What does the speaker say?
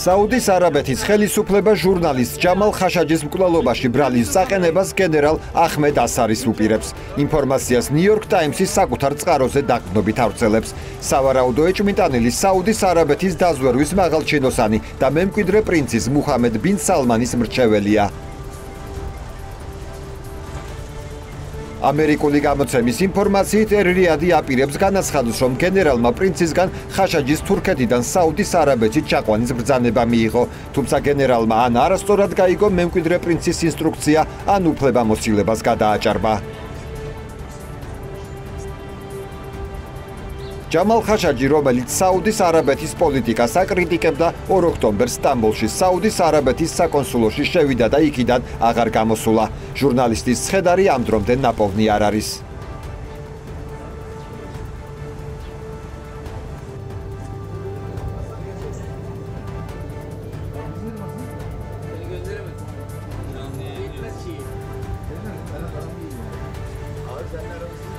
საუდის არაბეთის ხელისუფლება ჟურნალისტ ჯამალ ხაშაჯის მკვლელობაში ბრალის საყენებას გენერალ ახმედ ასარის უპირებს. ინფორმაციას ნიუ-იორკ ტაიმსის საკუთარ წყაროზე დაყნობით ავრცელებს. სავარაუდო ეჭვმიტანილი საუდის არაბეთის დაზვერვის მაღალჩინოსანი და მემკვიდრე პრინცის მუჰამედ ბინ სალმანის მრჩეველია. ამერიკული გამოცემის ინფორმაციით ერრიადი აპირებს განაცხადოს, რომ გენერალმა პრინცისგან ხაშაჯის თურქეთიდან საუდის არაბეთში ჩაყვანის ბრძანება მიიღო, თუმცა გენერალმა ან არასწორად გაიგო მემკვიდრე პრინცის ინსტრუქცია, ან უფლებამოსილებას გადააჭარბა. ჯამალ ხაშაჯი, რომელიც საუდის არაბეთის პოლიტიკას აკრიტიკებდა, 2 ოქტომბერს სტამბოლში საუდის არაბეთის საკონსულოში შევიდა და იქიდან აღარ გამოსულა. ჟურნალისტის ცხედარი ამ დრომდე ნაპოვნი არ არის. Alexander